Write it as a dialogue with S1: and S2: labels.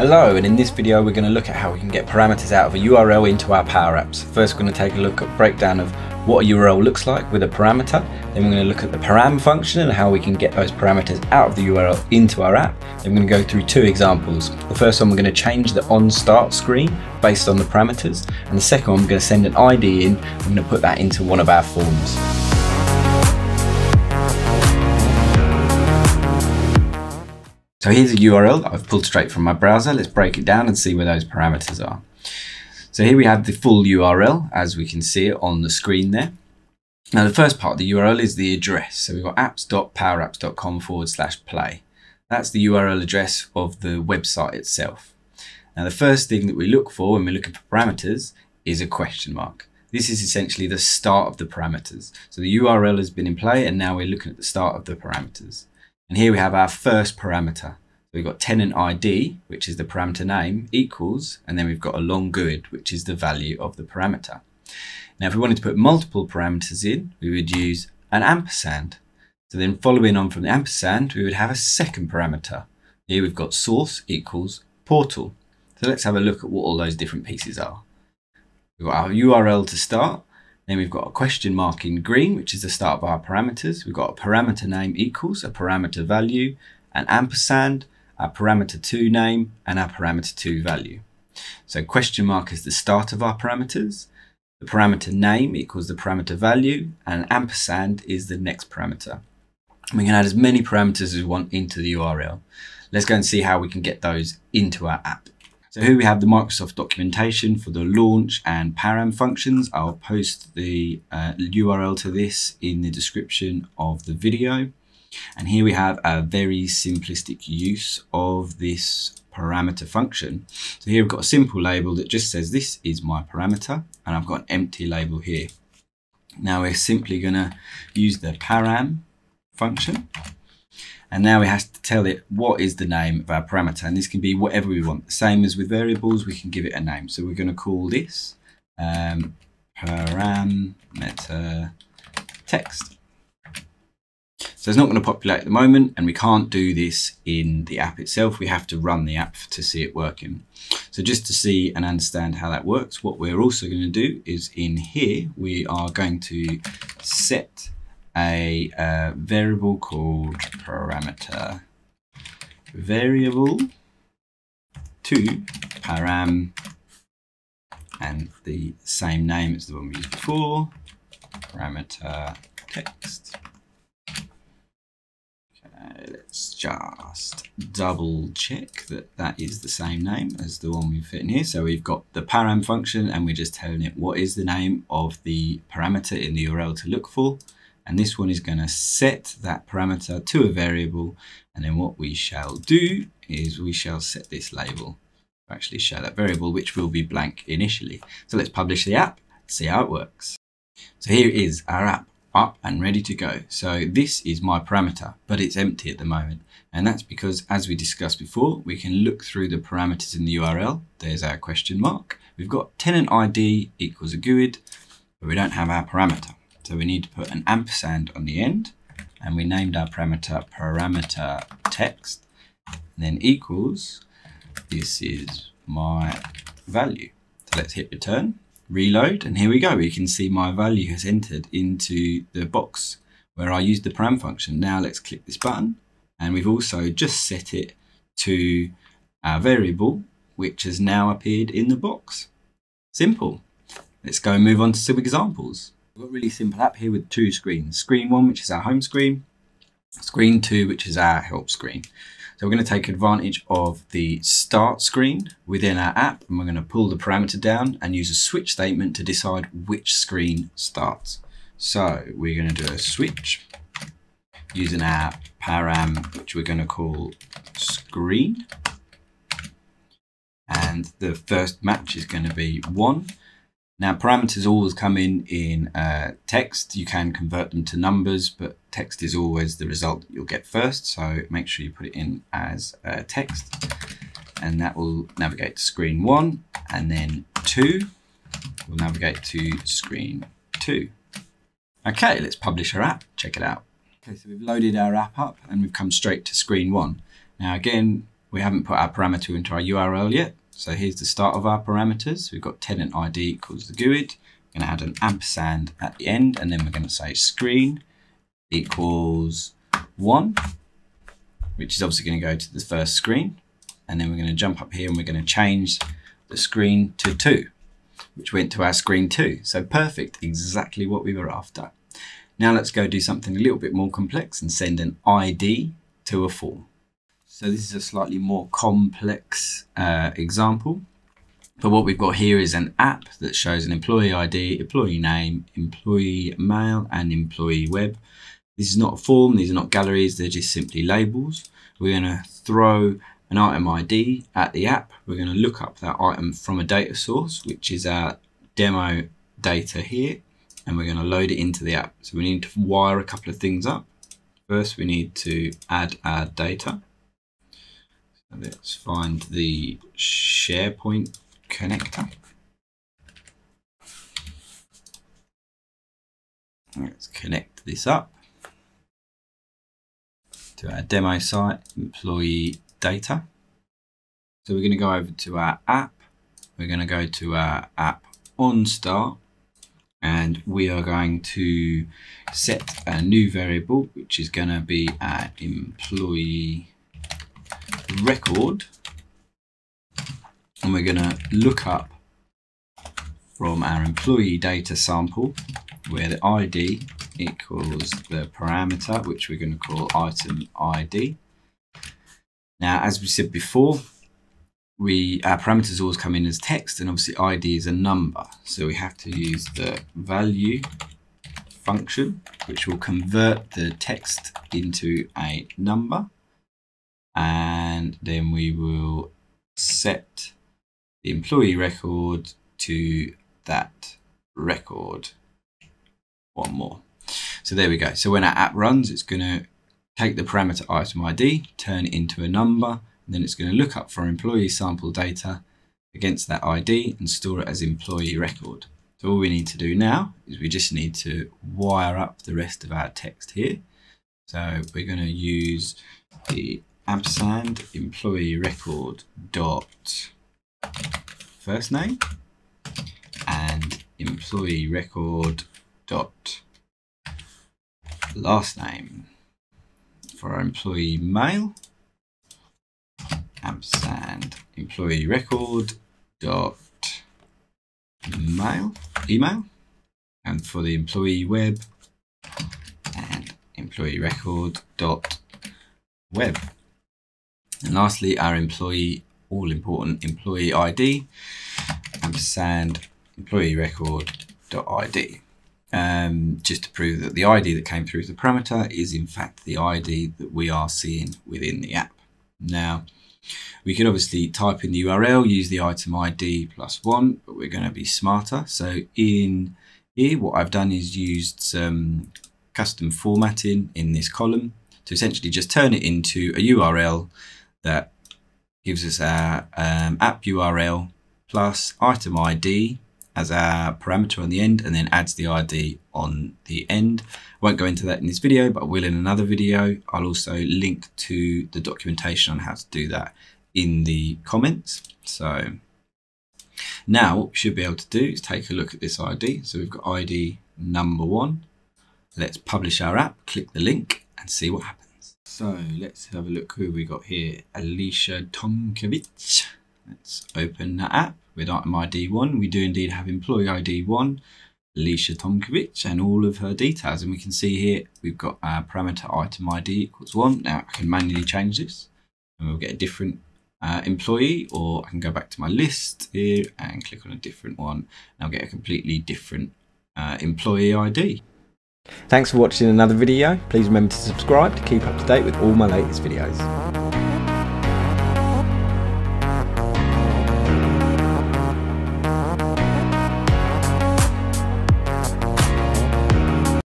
S1: Hello, and in this video we're going to look at how we can get parameters out of a URL into our Power Apps. First we're going to take a look at breakdown of what a URL looks like with a parameter. Then we're going to look at the param function and how we can get those parameters out of the URL into our app. Then we're going to go through two examples. The first one we're going to change the on start screen based on the parameters. And the second one we're going to send an ID in. We're going to put that into one of our forms. So here's a URL that I've pulled straight from my browser. Let's break it down and see where those parameters are. So here we have the full URL as we can see it on the screen there. Now the first part of the URL is the address. So we've got apps.powerapps.com forward slash play. That's the URL address of the website itself. Now the first thing that we look for when we're looking for parameters is a question mark. This is essentially the start of the parameters. So the URL has been in play and now we're looking at the start of the parameters. And here we have our first parameter. So we've got tenant ID, which is the parameter name, equals, and then we've got a long GUID, which is the value of the parameter. Now, if we wanted to put multiple parameters in, we would use an ampersand. So then following on from the ampersand, we would have a second parameter. Here we've got source equals portal. So let's have a look at what all those different pieces are. We've got our URL to start, then we've got a question mark in green, which is the start of our parameters. We've got a parameter name equals a parameter value, an ampersand, our parameter 2 name, and our parameter 2 value. So question mark is the start of our parameters. The parameter name equals the parameter value, and ampersand is the next parameter. We can add as many parameters as we want into the URL. Let's go and see how we can get those into our app. So here we have the Microsoft documentation for the launch and param functions. I'll post the uh, URL to this in the description of the video. And here we have a very simplistic use of this parameter function. So here we've got a simple label that just says this is my parameter and I've got an empty label here. Now we're simply going to use the param function and now we have to tell it what is the name of our parameter. And this can be whatever we want. Same as with variables, we can give it a name. So we're going to call this um, parameter text. So it's not going to populate at the moment and we can't do this in the app itself. We have to run the app to see it working. So just to see and understand how that works, what we're also going to do is in here, we are going to set a uh, variable called parameter. Variable to param and the same name as the one we used before parameter text. Okay, let's just double check that that is the same name as the one we've fit in here. So we've got the param function and we're just telling it what is the name of the parameter in the URL to look for and this one is going to set that parameter to a variable. And then what we shall do is we shall set this label to actually show that variable which will be blank initially. So let's publish the app see how it works. So here is our app up and ready to go. So this is my parameter but it's empty at the moment. And that's because as we discussed before we can look through the parameters in the URL there's our question mark. We've got tenant ID equals a GUID but we don't have our parameter so we need to put an ampersand on the end and we named our parameter parameter text and then equals this is my value. So let's hit return, reload, and here we go. We can see my value has entered into the box where I used the param function. Now let's click this button and we've also just set it to our variable which has now appeared in the box. Simple. Let's go and move on to some examples. We've got a really simple app here with two screens. Screen one, which is our home screen. Screen two, which is our help screen. So we're going to take advantage of the start screen within our app and we're going to pull the parameter down and use a switch statement to decide which screen starts. So we're going to do a switch using our param, which we're going to call screen. And the first match is going to be one. Now parameters always come in in uh, text. You can convert them to numbers, but text is always the result you'll get first. So make sure you put it in as uh, text and that will navigate to screen one and then two will navigate to screen two. Okay, let's publish our app, check it out. Okay, so we've loaded our app up and we've come straight to screen one. Now again, we haven't put our parameter into our URL yet. So here's the start of our parameters. We've got tenant ID equals the GUID. We're going to add an ampersand at the end, and then we're going to say screen equals one, which is obviously going to go to the first screen. And then we're going to jump up here and we're going to change the screen to two, which went to our screen two. So perfect, exactly what we were after. Now let's go do something a little bit more complex and send an ID to a form. So this is a slightly more complex uh, example. But what we've got here is an app that shows an employee ID, employee name, employee mail, and employee web. This is not a form, these are not galleries, they're just simply labels. We're going to throw an item ID at the app. We're going to look up that item from a data source, which is our demo data here, and we're going to load it into the app. So we need to wire a couple of things up. First, we need to add our data. Let's find the SharePoint connector. Let's connect this up to our demo site, employee data. So we're going to go over to our app. We're going to go to our app on start and we are going to set a new variable which is going to be our employee record and we're going to look up from our employee data sample where the ID equals the parameter, which we're going to call item ID. Now, as we said before, we our parameters always come in as text, and obviously ID is a number. So we have to use the value function, which will convert the text into a number. And then we will set the employee record to that record. One more. So there we go. So when our app runs, it's going to take the parameter item ID, turn it into a number, and then it's going to look up for employee sample data against that ID and store it as employee record. So all we need to do now is we just need to wire up the rest of our text here. So we're going to use the ampersand employee record dot first name and employee record dot last name for our employee mail. Ampersand employee record dot mail email and for the employee web and employee record dot web and lastly our employee all important employee ID ampersand employee record dot ID um, just to prove that the ID that came through the parameter is in fact the ID that we are seeing within the app. Now, we could obviously type in the URL, use the item ID plus one, but we're going to be smarter. So in here, what I've done is used some custom formatting in this column to essentially just turn it into a URL that gives us our um, app URL plus item ID as our parameter on the end and then adds the ID on the end. I won't go into that in this video, but I will in another video. I'll also link to the documentation on how to do that in the comments. So now what we should be able to do is take a look at this ID. So we've got ID number one. Let's publish our app, click the link and see what happens. So let's have a look who we got here. Alicia Tomkovic. Let's open that app with item ID 1. We do indeed have employee ID 1, Alicia Tomkovic, and all of her details. And we can see here we've got our parameter item ID equals 1. Now I can manually change this and we'll get a different uh, employee or I can go back to my list here and click on a different one and I'll get a completely different uh, employee ID.
S2: Thanks for watching another video. Please remember to subscribe to keep up to date with all my latest videos.